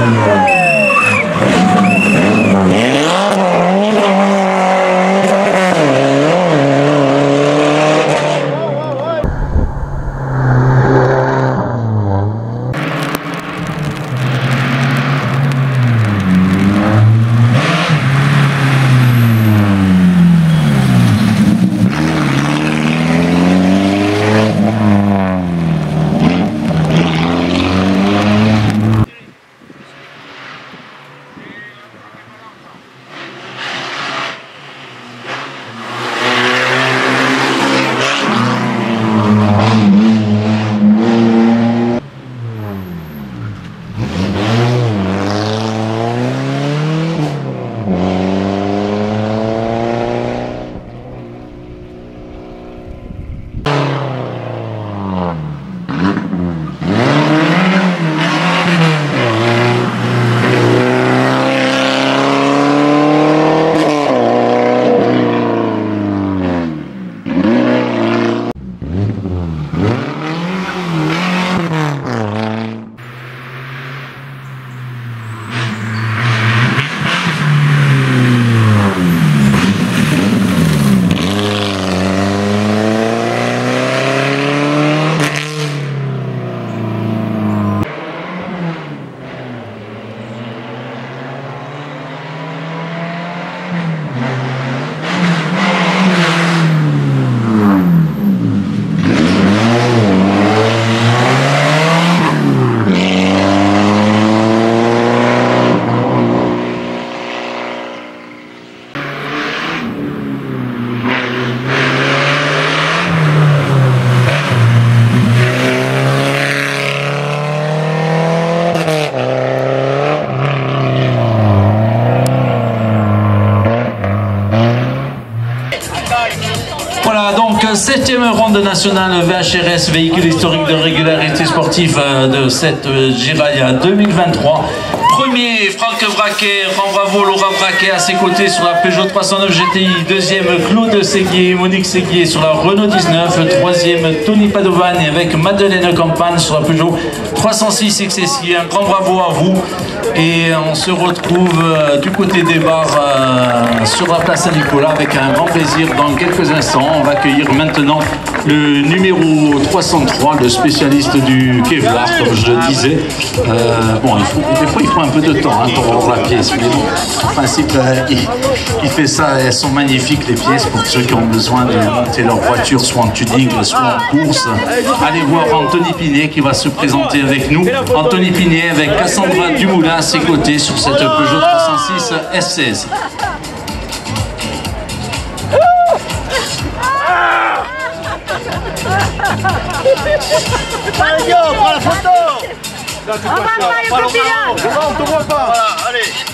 Voilà, donc septième ronde nationale VHRS, véhicule historique de régularité sportive euh, de cette euh, Giraille 2023. Premier, Franck Vraquet, rend bravo Laura Vraquet à ses côtés sur la Peugeot 309 GTI. Deuxième, Claude Séguier, Monique Séguier sur la Renault 19. Troisième, Tony Padovani avec Madeleine Campagne sur la Peugeot 306 XSI. Un grand bravo à vous. Et on se retrouve euh, du côté des bars euh, sur la place Saint-Nicolas avec un grand plaisir dans quelques instants. On va accueillir maintenant le numéro 303, le spécialiste du Kevlar, comme je le disais. Euh, bon, il faut, des fois il faut un peu de temps hein, pour rendre la pièce, mais bon, en principe, il, il fait ça, elles sont magnifiques les pièces pour ceux qui ont besoin de monter leur voiture, soit en tuning, soit en course. Allez voir Anthony Pinet qui va se présenter avec nous. Anthony Pinet avec Cassandra Dumoulin à ses côtés sur cette Peugeot 306 S16. Allez, prends la photo On va faire le copinage Devant, on te voit pas Voilà, allez Bravo